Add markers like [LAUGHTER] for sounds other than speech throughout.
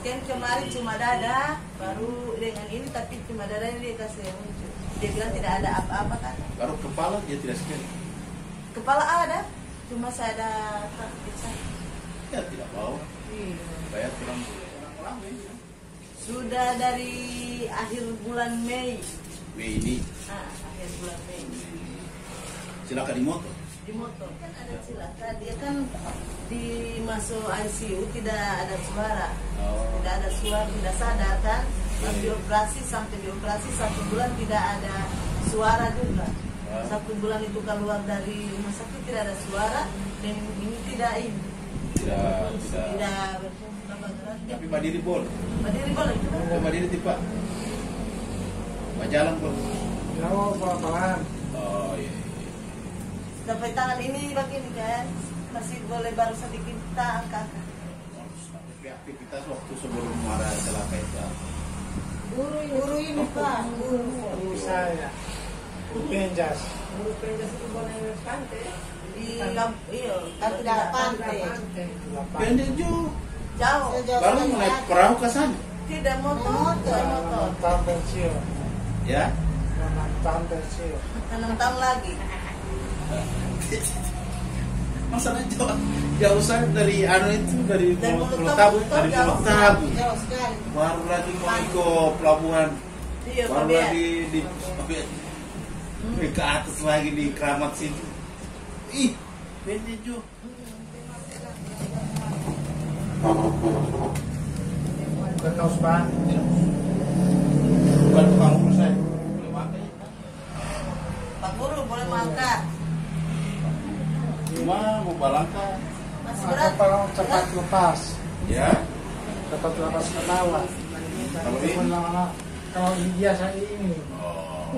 scan kemarin cuma dada, baru dengan ini tapi cuma dada ini dia kasih muncul. Dia bilang tidak ada apa-apa kan. Baru kepala dia tidak scan. Kepala ada, cuma saya ada bisa. Ya tidak mau. Bayar kurang. Sudah dari akhir bulan Mei. Mei ini Ah, akhir bulan Mei. silakan di motor. Di motor kan ada cilaka, dia kan di masuk ICU tidak ada suara. Oh. Tidak ada suara, tidak sadar kan. Pas Iya. dioperasi sampai dioperasi satu bulan tidak ada suara juga. Ah. Satu bulan itu keluar dari rumah sakit tidak ada suara dan ini tidak ini. Tidak tidak. Tidak berfungsi apa Tapi mandiri boleh. Berdiri boleh juga. Oh, mandiri tipe. Pak jalan boleh. Jauh pelan-pelan. Oh iya. Sampai tangan ini begini kan masih boleh baru sedikit tak angkat. Aktivitas waktu sebelum ada celaka itu. Guru guru ini pak, guru Guru saya. Penjas. guru penjas itu boleh pantai. Di iya kan tidak pantai. Pendek juga. jauh. Baru naik perahu ke sana. tidak motor. Motor. Motor. Pensiun. Ya. Menonton pensiun. enam tahun lagi [LAUGHS] Masalah jauh, jauh saya dari anu itu dari Pulau Tabu, dari Pulau Tabu. Baru lagi mau ke pelabuhan, iya baru lagi di di ke atas lagi di keramat situ. Ih, pendek juga. Bukan kaos ban. Bukan tukang urus saya. Boleh pakai. pak guru boleh mangkat Cuma mau balangka. kalau cepat lepas. Ya. Cepat lepas ke bawah. Kalau ini? Kalau lama kalau ini biasa ini. Oh.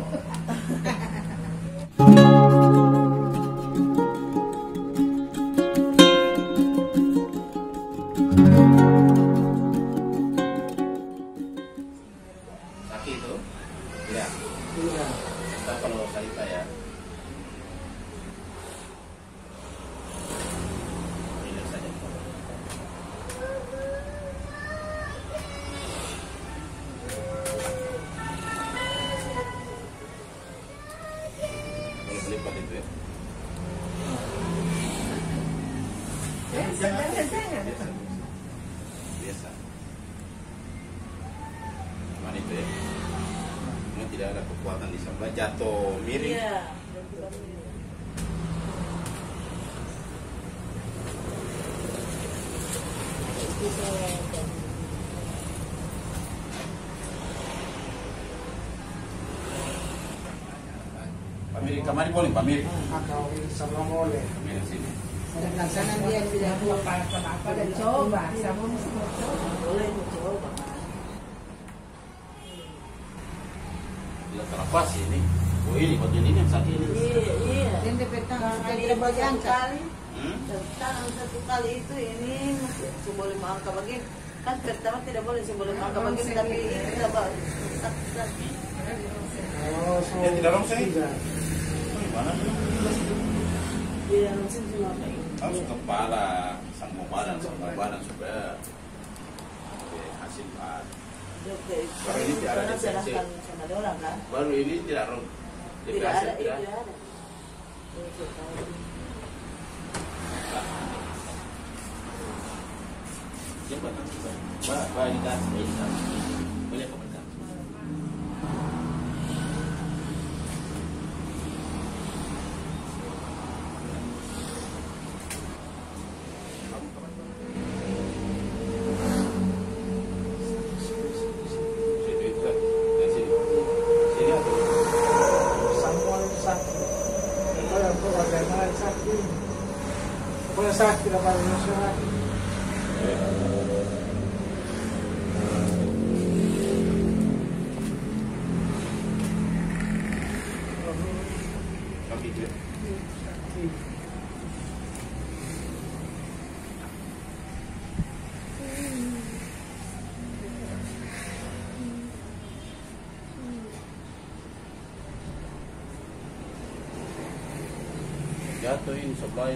Tidak ada kekuatan di sebelah jatuh miring. iya Pemilik kamar boleh, pemilik. Kalau sama boleh. Pemilik sini. Sedangkan sana dia tidak apa-apa dan coba, sama mesti coba. Boleh Tidak terlepas ini. Oh ini bagian ini yang sakit ini. Iya, iya. DP tangan tidak boleh angkat. Hmm? Tangan satu kali itu ini boleh mau angkat begini. Kan pertama tidak boleh sebelum angkat begini, tapi itu tidak boleh. Kalau Ya, tidak rongseng. Tidak. Gimana? Dia langsung cuma Harus kepala, sama badan, sama badan supaya oke, hasil Kalau ini tidak ada kan. Baru ini tidak. DP Tidak ada, tidak. tidak ada. Dokter tahu. Coba nanti, Pak. Pak, Pak, Pokoknya sakit apa yang sakit. Kaki itu. Jatuh ini sebelah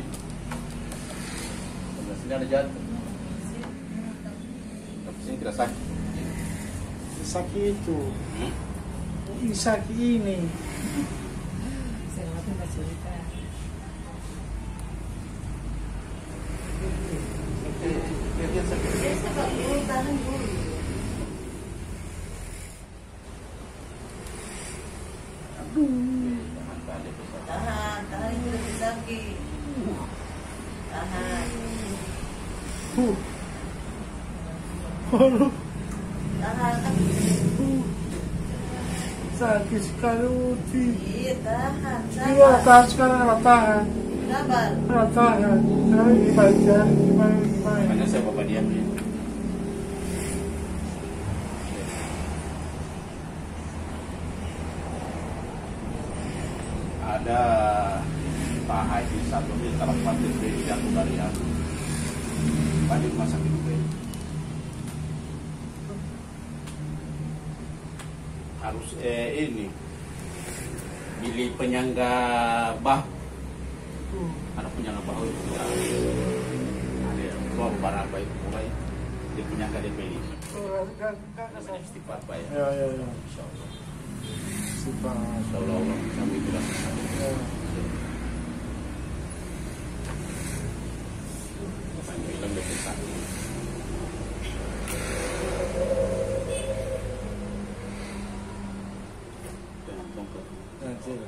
Sebelah sini ada jatuh. Tapi Sini tidak sakit. sakit itu Hmm? ini sakit ini dia sakit. Biasa Pak Guru tahan dulu. Jangan balik ke sana. Tahan, tahan itu lebih sakit. Tahan, Huh. Aduh, tahan kan. Sakit sekali uti Iya tahan, iya tahan sekarang tahan sabar. tahan sekarang gimana gimana gimana Makanya saya bawa diam ya. Ada Pak Haji satu di dari dari aku. Pada rumah sakit Harus eh, ini. Pilih penyangga bah. Anak penyangga bahu itu ya. ada dua barang baik mulai dia penyangga pilih namanya istighfar pak ya? Ya ya ya. Kami Ya. Masih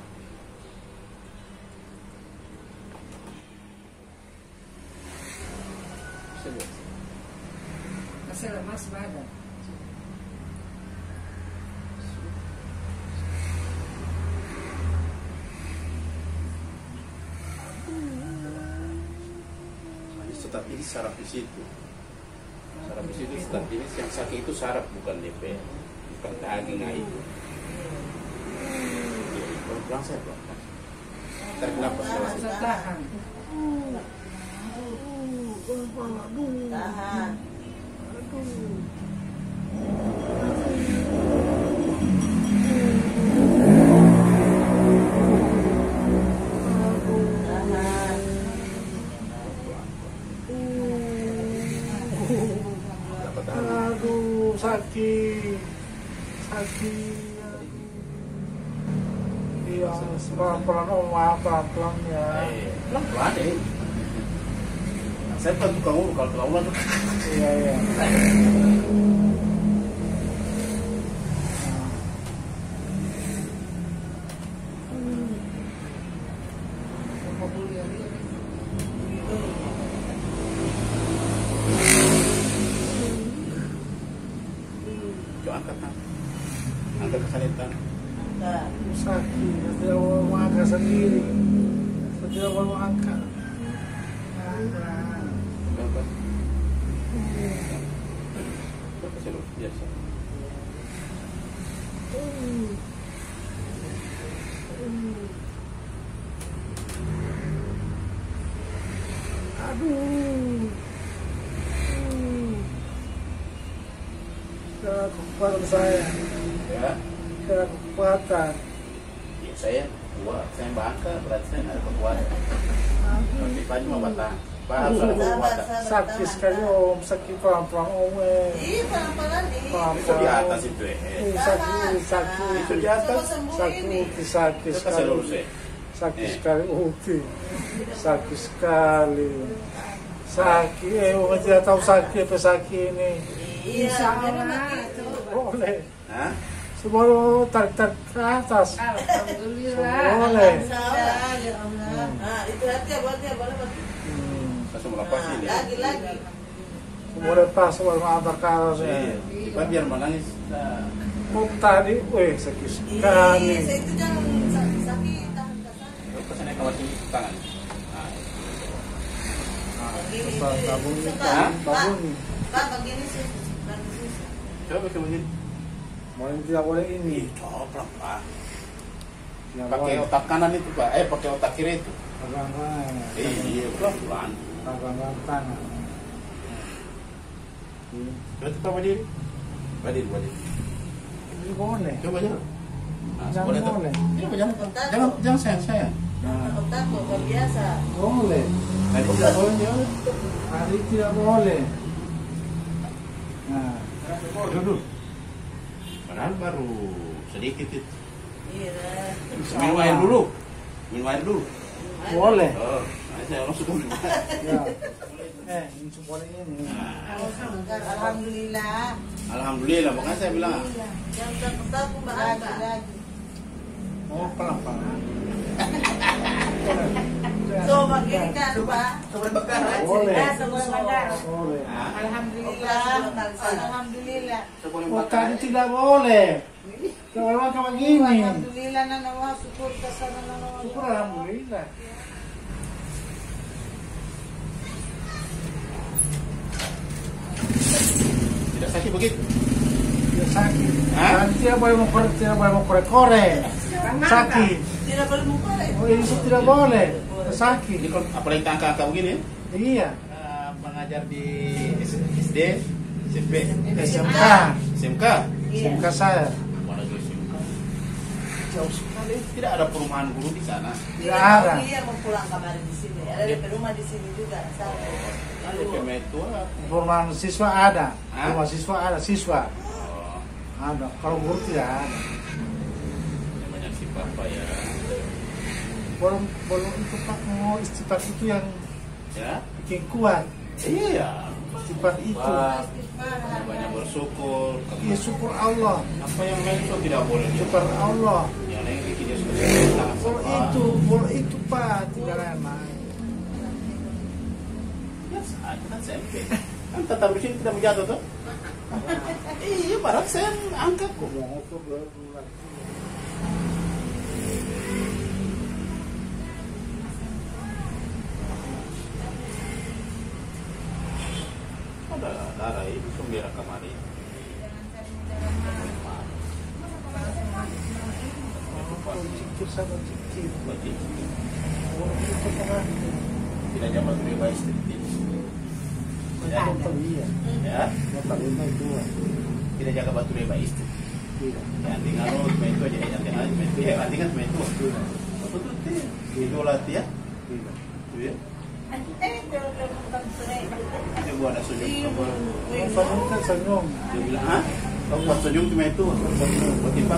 lemas badan. Ini tetap ini saraf di situ. Saraf di situ tetap ini yang sakit itu saraf bukan DP, bukan daging nah saya tahan. Tahan. Aduh, sakit. Sakit. Pelan-pelan om, maaf pelan-pelan ya. Eh, pelan pelan deh. Saya bukan tukang urut kalau urut Iya, iya. [LAUGHS] Mau beli ya, dia. Coba angkat tangan. Angkat ke sana tangan. Angkat. sakit, saya tidak mau mengangkat sendiri. Saya tidak mau mengangkat. Angkat. Angkat. Berapa seluruh biasa. Aduh. Kira kekuatan saya, Ya. kira kekuatan. Ya saya kuat, saya bangka, berarti saya nggak ada kekuatan. Tapi Pak cuma batang. Sakit sekali om, sakit pelan-pelan om. eh. Iya, pelan-pelan nih. Itu di atas itu ya. Eh, sakit, sakit. Itu di atas. Sakit, sakit lurus sekali. Sakit Eh. sekali uti. Sakit sekali. Sakit, eh, orang tidak tahu sakit apa sakit ini. Iya, Insya Allah. Boleh. Hah? Semua tarik-tarik ke atas. Alhamdulillah. Boleh. Sabar, ya Allah. Nah, itu hati ya, boleh, boleh, boleh. Hmm. Langsung melepas Nah, ini. lagi, lagi. Semua lepas, semua mengangkat ke atas. Iya. ya. Pak biar menangis. Nah, Oh, tadi, weh sakit Iya, sekali. saya itu jangan Ini tangan. Nah, Begini, Pak, tabung Pak. Pak, begini sih. Coba coba ini. Boleh tidak boleh ini. Coba Pak. Pakai otak kanan itu Pak. Eh, pakai otak kiri itu. Eh, iya, pelan-pelan. Pegang tangan. Coba coba berdiri. Berdiri, berdiri. Ini boleh. Coba jangan. Nah, Jangan boleh. Coba jangan. Jangan, jangan sayang, sayang. Nah. Nah. Padahal baru sedikit itu. Iya. Minum air dulu. Minum air dulu. Boleh. Oh, nah, saya langsung. Ya. Eh. Nah, Alhamdulillah. Alhamdulillah, makanya saya bilang Yang Angka. lagi. Oh, pelan-pelan. Coba gini kan Pak. Boleh. Ah, sebelum bakar. Boleh. Ah, Alhamdulillah. Alhamdulillah. Oh, bakar. tadi tidak boleh. Kalau makan begini. Alhamdulillah nana wa syukur kasana nana wa. Syukur alhamdulillah. Tidak sakit begitu. Dia sakit. Hah? Dan tidak boleh mengkorek, tidak boleh mengkorek-korek. Sakit. Tidak boleh mengkorek. Oh, ini tidak boleh. Dia Ini Sakit. kalau apalagi angka-angka begini ya. Iya. Eh, mengajar di SD, SMP, SMK. SMK. SMK saya. Mana juga SMK. Jauh sekali. Tidak ada perumahan guru di sana. Tidak ada. Dia mau pulang kemarin di sini. Ada di rumah di sini juga. Satu. Lalu. Perumahan siswa ada. Hah? Rumah siswa ada. Siswa Oh, ada. Kalau guru tidak ada. Papa ya. Belum belum itu pak mau istighfar itu yang Ya. bikin kuat. Iya. Istighfar itu. Banyak bersyukur. Ya syukur Allah. Apa yang lain itu tidak boleh. Syukur Allah. Yang lain bikin dia sudah sabar. itu, kalau itu pak tidak lain. Aja kan SMP. Kan tetap di sini tidak menjatuh tuh. [LAUGHS] iya, barat saya angkat kok. Mau itu itu tengah. tidak dapat bebas istri. Ya. Ya, tidak jaga batu bebas istri. Tidak. Yang tinggal lo itu aja, yang tinggal itu ya, nanti kan ya. Itu ya. Iya? Yang kan bilang, ah, kau cuma itu.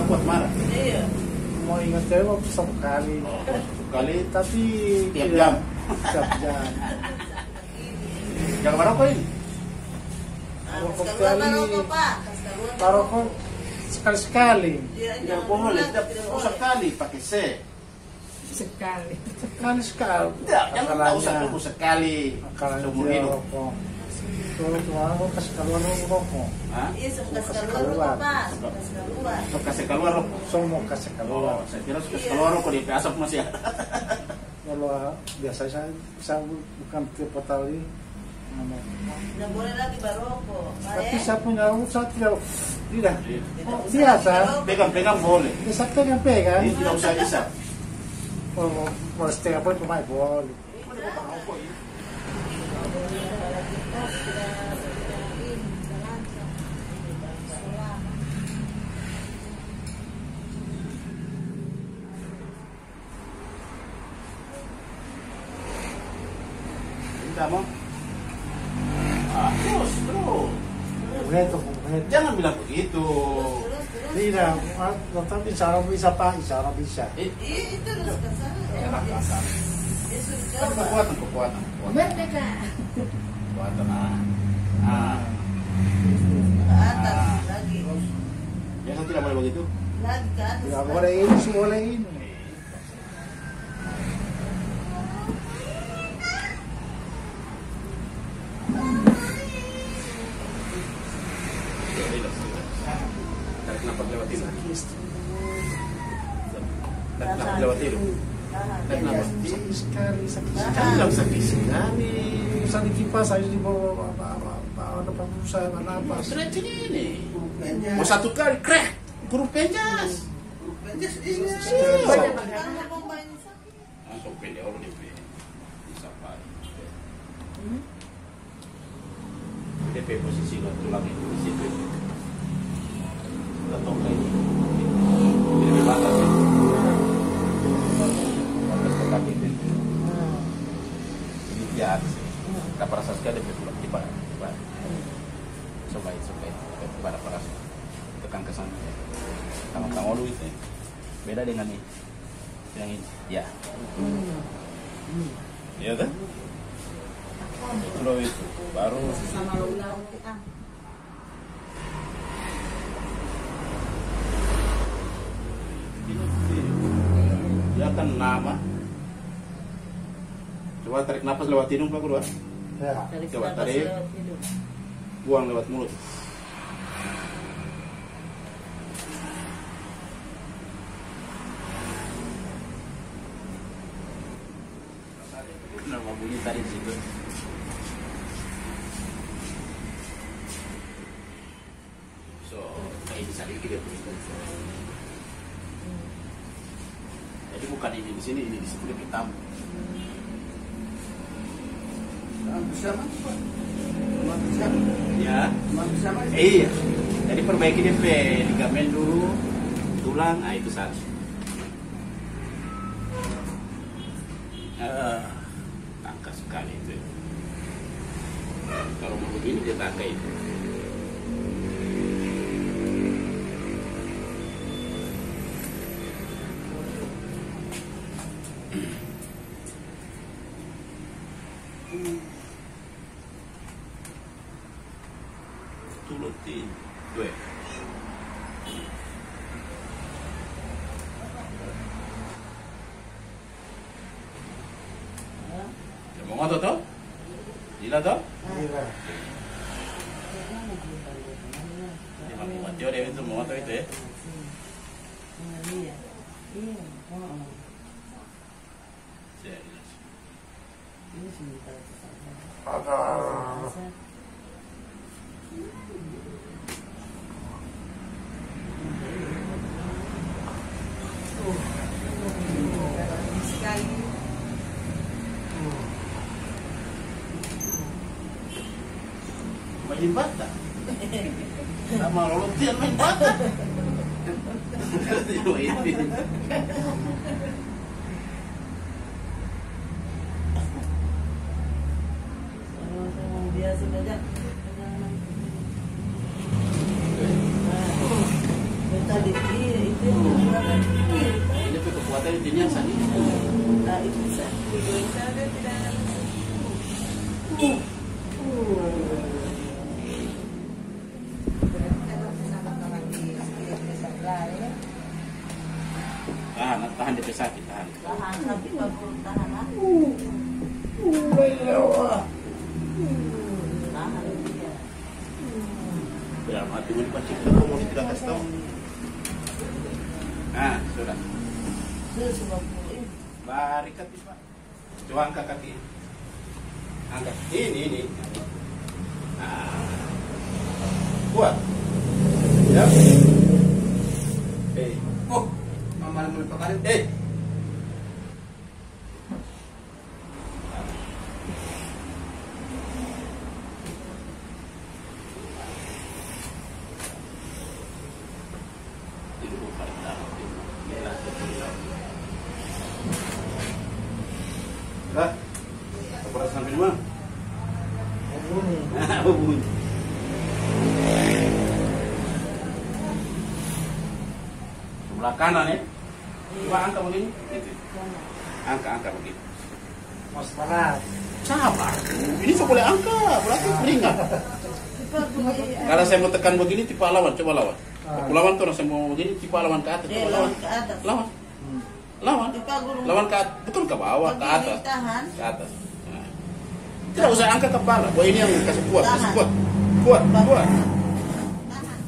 Kuat marah. Iya. Mau ingat saya mau satu kali. Kali Tapi Tiap tidak- jam. Tiap jam. kok ini. Rokok kali. Pak. Rokok. kok sekali-sekali. Tidak boleh, tidak sekali pakai C. Sekali. Sekali-sekali. Tidak, jangan tak usah tunggu sekali. Seumur hidup. rokok. Kalau cuma mau kasih keluar rokok. Iya, suka kasih keluar Pak. Suka kasih keluar. Rokok. Semua kasih keluar. Oh, saya kira suka Iya. keluar rokok di asap masih ada. [LAUGHS] Kalau biasa saya saya bukan tiap kali. anu, Tidak boleh lagi barokok. Tapi Baik. saya punya usaha tidak tidak. Tidak usah biasa. Pegang-pegang boleh. Bisa pegang pegang. Ini tidak usah isap. Kalau mau setengah pun cuma boleh. Dokter bisa orang bisa pak, bisa orang bisa. Eh, Iya, itu akal. Dia suruh Kan coba. kekuatan, kekuatan. Merdeka. Kekuatan. Ah. Ah. Ke atas lagi. Biasa tidak boleh begitu. Lagi ke atas. Tidak boleh ini, boleh ini. Tarik nafas lewat hidung. Sakit. Tarik nafas lewat hidung. Tahan. Tarik nafas. Sakit sekali, sakit Tahan. sekali. Jangan bilang sakit sekali. Bisa di di bawah apa apa apa depan saya. Stretching ini. Mau satu kali, crack. Huruf penjas. Penjas ini. Iya. Karena bomba ini sakit. Langsung pendek orang DP. Bisa pak. DP posisi tulang itu di situ. Kayak ini. Ini lebih batas ya. Batas ke kaki itu. Ini dia atas. DP tulang di bawah. Di bawah. Coba itu, coba itu. Pada para molu itu. Beda dengan ini. Yang ini. Ya. Iya kan? Itu loh itu. Baru Sama ulang kita. dia kan nama. Coba tarik nafas lewat hidung Pak Guru. Ah. Ya. Dari Coba tarik. Buang lewat mulut. Nama bunyi tadi di situ. So, kayak bisa dikit ya Jadi bukan ini di sini, ini di situ lebih hitam. Ya. Iya. Jadi perbaiki DP, ligamen dulu, tulang, ah itu satu. Ah, tangka sekali itu. Kalau mau begini dia tangka itu. Gila toh? Gila. Di mana buat dia dia itu mau ngotot itu ya? Iya. Iya. Oh. Saya jelas. Ini sebentar saja. Sekali. Main bata. Sama lolotian main bata. Biasa saja. Tadi itu yang. Nah, itu tidak ada Tahan, tahan dia sakit, tahan. Tahan sampai baru tahan. ah. Tahan dia. Ya, mati mau dipancing kita mau tidak kasih tahu. Nah, sudah. Itu sebab ini. Barikat Pak. Coba angkat kaki. Angkat. Ini, ini. Nah. Kuat. Ya. Eh. Oh. Mama mulai pakai. Eh. Ini bukan dalam. Ini lah. Hah? Apa rasa sampai di mana? Bunyi. Apa bunyi? Kanan ya. Coba angkat begini. Itu. Angkat, angkat begini. Mas berat. Sabar. Ini saya boleh angkat, berarti ringan. Karena saya mau tekan begini, tipe lawan. Coba lawan. Aku lawan tuh, saya mau begini, tipe lawan ke atas. Dia Coba lawan lawan. ke atas. Lawan. Lawan. Kita guru. Lawan ke atas. Betul ke bawah, ke atas. Ke atas. Nah. Tidak usah angkat kepala. Bahwa ini yang kasih kuat, kasih kuat. Kuat, kuat. Tahan.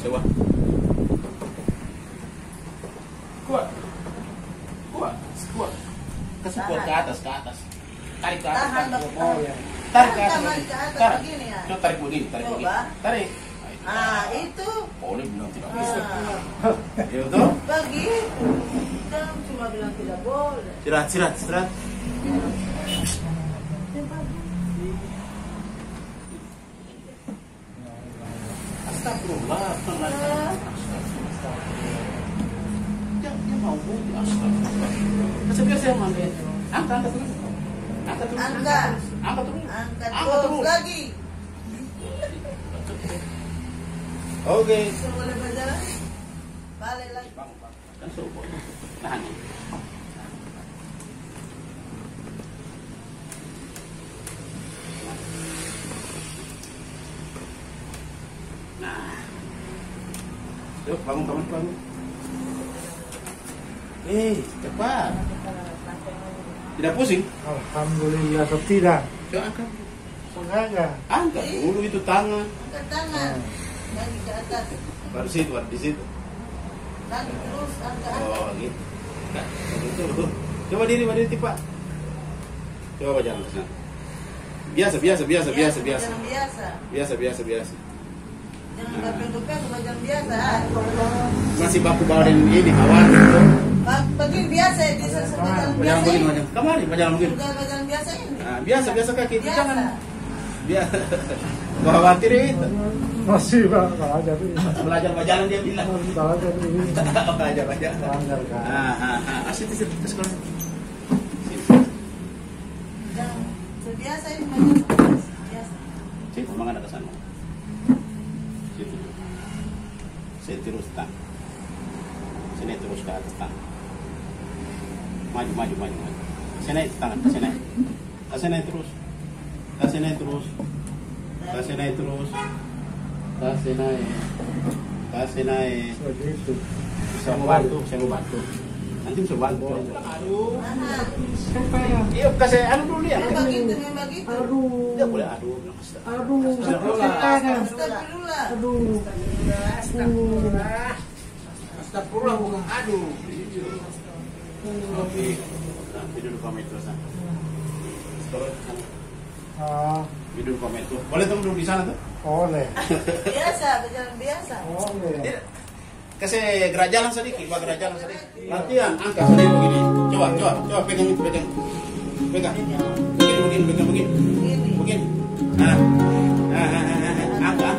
Coba. Kuat. Kuat. Kuat. Kasih kuat ke atas, ke atas. Tarik ke atas. Tahan, tarik. Dok. Oh ya. Tarik ke atas. Begini. ke atas Tarik. begini ya. Tarik begini, tarik begini. Tarik. Ah, itu. Boleh bilang tidak bisa. Ah, Ya betul? begitu. Kita cuma bilang tidak boleh. Istirahat, istirahat, istirahat. Astagfirullah, tenang. Ah, Dia, dia mau bunyi, astagfirullah. Kasih biar saya manggil. Angkat, angkat terus. Angkat terus. Angkat. Angkat terus. Angkat Angkat terus lagi. Oke. Sudah boleh berjalan. Balik lagi. Kan subuh. Tahan. Nah. Yuk, bangun, bangun, bangun. Eh, cepat. Tidak pusing? Alhamdulillah atau tidak? Yuk, angkat. Sengaja. Angkat dulu itu tangan. Angkat tangan. Lagi ke atas. Baru situ, baru di situ. Lagi terus angkat. Oh, gitu. Nah, betul. Coba diri, berdiri tipa. Coba jalan ke sana. Biasa, biasa, biasa, biasa, biasa. Biasa. Biasa, biasa, biasa. Jangan biasa. ah. Masih baku bawain ini kawan. Ba- Begini biasa ya, sampai jalan biasa begini, jalan. Kemari, jalan begini. Jalan biasa ini. Nah, biasa, biasa kaki itu Biasa. jangan. Biasa. [LAUGHS] Gak khawatir itu. Masih pak, belajar. Belajar berjalan dia bilang. Belajar ini. [LAUGHS] Belajar, belajar. Belajar kan. Ah, ah, ah. Ah, situ, situ, terus sekolah. Sebiasa ini macam biasa. Situ, memang ada ke sana. Situ. Saya terus tak. Sini terus ke atas tak. Maju, maju, maju. Kasih naik tangan, kasih naik. Kasih naik terus. Kasih naik terus. Kasih naik terus. Kasih naik. Kasih naik. Bisa mau bantu, saya mau bantu. Nanti bisa bantu. Aduh. Iya, kasih anu dulu ya. Aduh. Tidak boleh aduh. Aduh. Aduh. Astagfirullah bukan aduh. Oke. Nah, video komen terus. ah. Ah, komen tuh. Boleh tuh duduk di sana tuh. oleh. [LAUGHS] Biasa, berjalan biasa. Oleh. Tidak. Kasih gerak jalan sedikit, buat gerak jalan sedikit. Latihan, angkat sedikit begini. Coba, coba, coba pegang itu, pegang. Pegang. Begini, begini, pegang begini. Begini. Begini. Nah. Nah, nah, nah, nah, nah. angkat.